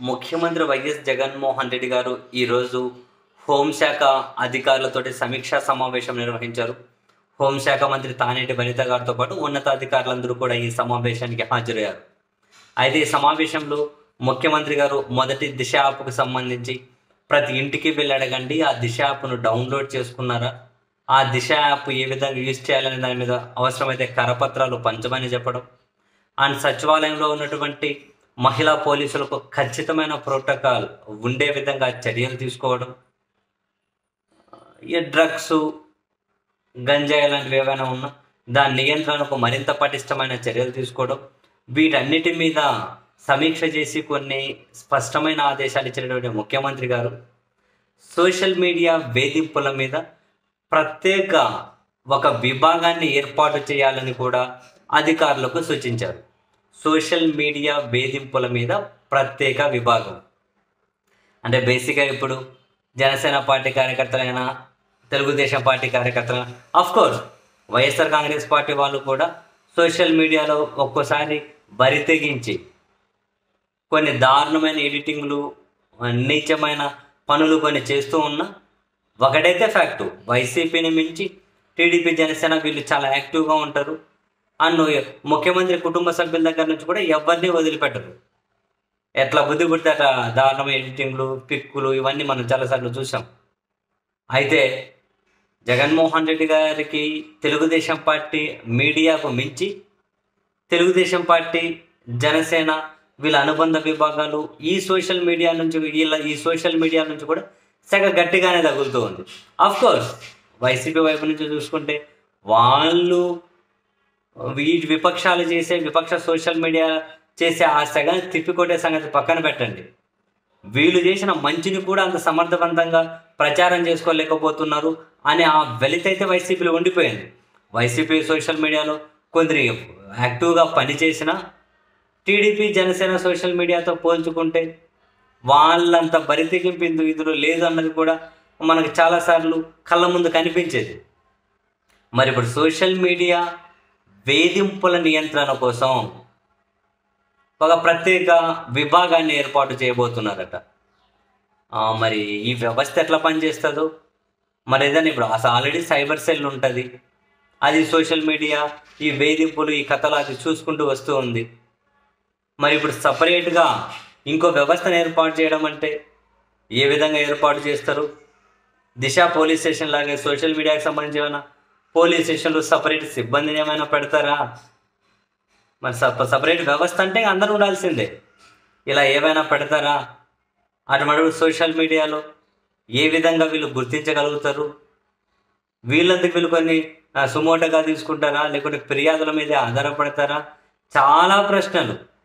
ముఖ్యమంత్రి వైఎస్ జగన్మోహన్ రెడ్డి గారు ఈరోజు హోంశాఖ అధికారులతోటి సమీక్షా సమావేశం నిర్వహించారు. హోంశాఖ మంత్రి తానేటి వనిత గారితో పాటు ఉన్నతాధికారులందరూ కూడా ఈ సమావేశానికి హాజరయ్యారు. అయితే ఈ సమావేశంలో ముఖ్యమంత్రి గారు మొదటి దిశ యాప్కు సంబంధించి ప్రతి ఇంటికి వెళ్ళి అడగండి ఆ దిశ యాప్ను డౌన్లోడ్ చేసుకున్నారా? ఆ దిశ యాప్ ఏ విధంగా యూజ్ చేయాలనే దాని మీద అవసరమైతే కరపత్రాలు పంచమని చెప్పడం. అండ్ సచివాలయంలో ఉన్నటువంటి మహిళా పోలీసులకు ఖచ్చితమైన ప్రోటోకాల్ ఉండే విధంగా చర్యలు తీసుకోవడం ఈ డ్రగ్స్ గంజాయి లాంటివి ఏవైనా ఉన్నా దాని నియంత్రణకు మరింత పటిష్టమైన చర్యలు తీసుకోవడం వీటన్నిటి మీద సమీక్ష చేసి కొన్ని స్పష్టమైన ఆదేశాలు ఇచ్చినటువంటి ముఖ్యమంత్రి గారు సోషల్ మీడియా వేధింపుల మీద ప్రత్యేక ఒక విభాగాన్ని ఏర్పాటు చేయాలని కూడా అధికారులకు సూచించారు. సోషల్ మీడియా వేధింపుల మీద ప్రత్యేక విభాగం. అంటే బేసిక్గా ఇప్పుడు జనసేన పార్టీ కార్యకర్తలైనా తెలుగుదేశం పార్టీ కార్యకర్తలు of course YSR Congress party వాళ్ళు కూడా సోషల్ మీడియాలో ఒక్కోసారి బరి తెగించి కొన్ని దారుణమైన ఎడిటింగ్లు నీచమైన పనులు కొన్ని చేస్తూ ఉన్నా ఒకటైతే ఫ్యాక్టు వైసీపీని మించి టీడీపీ జనసేన వీళ్ళు చాలా యాక్టివ్గా ఉంటారు. అండ్ ముఖ్యమంత్రి కుటుంబ సభ్యుల దగ్గర నుంచి కూడా ఎవరిని వదిలిపెట్టరు. ఎట్లా బుద్ధి పుడితే అట్లా దారుణమైన ఎడిటింగ్లు పిక్కులు ఇవన్నీ మనం చాలాసార్లు చూసాం. అయితే జగన్మోహన్ రెడ్డి గారికి తెలుగుదేశం పార్టీ మీడియాకు మించి తెలుగుదేశం పార్టీ జనసేన వీళ్ళ అనుబంధ విభాగాలు ఈ సోషల్ మీడియా నుంచి వీళ్ళ ఈ సోషల్ మీడియా నుంచి కూడా సగ గట్టిగానే తగులుతూ ఉంది. కోర్స్ వైసీపీ వైపు నుంచి చూసుకుంటే వాళ్ళు వీటి విపక్షాలు చేసే విపక్ష సోషల్ మీడియా చేసే ఆ సగం తిప్పికొట్టే సంగతి పక్కన పెట్టండి. వీళ్ళు చేసిన మంచిని కూడా అంత సమర్థవంతంగా ప్రచారం చేసుకోలేకపోతున్నారు అని ఆ వెలితైతే వైసీపీలో ఉండిపోయింది. వైసీపీ సోషల్ మీడియాలో కొందరు యాక్టివ్గా పనిచేసిన టీడీపీ జనసేన సోషల్ మీడియాతో పోల్చుకుంటే వాళ్ళంత బరితెగింపు ఇందులో లేదు అన్నది కూడా మనకు చాలాసార్లు కళ్ళ ముందు కనిపించేది. మరి ఇప్పుడు సోషల్ మీడియా వేధింపుల నియంత్రణ కోసం ఒక ప్రత్యేక విభాగాన్ని ఏర్పాటు చేయబోతున్నారట. మరి ఈ వ్యవస్థ ఎట్లా పనిచేస్తుందో? మరి ఏదైనా ఇప్పుడు అసలు ఆల్రెడీ సైబర్ సెల్ ఉంటుంది. అది సోషల్ మీడియా ఈ వేధింపులు ఈ కథలు అది చూసుకుంటూ వస్తూ ఉంది. మరి ఇప్పుడు సపరేట్గా ఇంకో వ్యవస్థను ఏర్పాటు చేయడం అంటే ఏ విధంగా ఏర్పాటు చేస్తారు? దిశ పోలీస్ స్టేషన్ లాగే సోషల్ మీడియాకి సంబంధించి ఏమైనా? పోలీస్ స్టేషన్లు సపరేట్ సిబ్బందిని ఏమైనా పెడతారా? మరి సప సపరేట్ వ్యవస్థ అంటే అందరూ ఉండాల్సిందే. ఇలా ఏమైనా పెడతారా? అటు సోషల్ మీడియాలో ఏ విధంగా వీళ్ళు గుర్తించగలుగుతారు? వీళ్ళందుకు వీళ్ళు కొన్ని సుమోటగా తీసుకుంటారా? లేకుంటే ఫిర్యాదుల మీద ఆధారపడతారా? చాలా ప్రశ్నలు.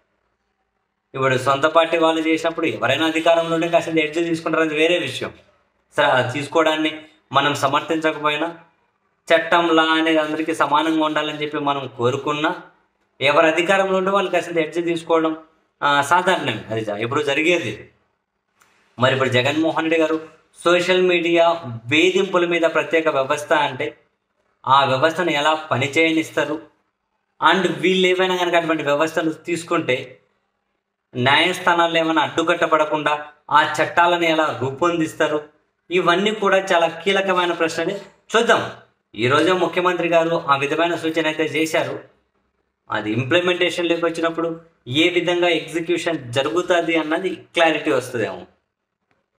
ఇప్పుడు సొంత పార్టీ వాళ్ళు చేసినప్పుడు ఎవరైనా అధికారంలో ఉంటే కాస్త ఎడ్జ్ తీసుకుంటారు అది వేరే విషయం. సరే తీసుకోవడాన్ని మనం సమర్థించకపోయినా చట్టం లా అనేది అందరికీ సమానంగా ఉండాలని చెప్పి మనం కోరుకున్నా ఎవరు అధికారంలో ఉంటే వాళ్ళు కాస్త ఎడ్జ్ తీసుకోవడం సాధారణం అది ఇప్పుడు ఎప్పుడు జరిగేది మరి ఇప్పుడు జగన్మోహన్ రెడ్డి గారు సోషల్ మీడియా వేధింపుల మీద ప్రత్యేక వ్యవస్థ అంటే ఆ వ్యవస్థను ఎలా పనిచేయనిస్తారు అండ్ వీళ్ళు ఏమైనా కనుక అటువంటి వ్యవస్థను తీసుకుంటే న్యాయస్థానాల్లో ఏమైనా అడ్డుకట్టబడకుండా ఆ చట్టాలను ఎలా రూపొందిస్తారు? ఇవన్నీ కూడా చాలా కీలకమైన ప్రశ్నలు. చూద్దాం. ఈరోజు ముఖ్యమంత్రి గారు ఆ విధమైన సూచన అయితే చేశారు. అది ఇంప్లిమెంటేషన్లోకి వచ్చినప్పుడు ఏ విధంగా ఎగ్జిక్యూషన్ జరుగుతుంది అన్నది క్లారిటీ వస్తుందేమో.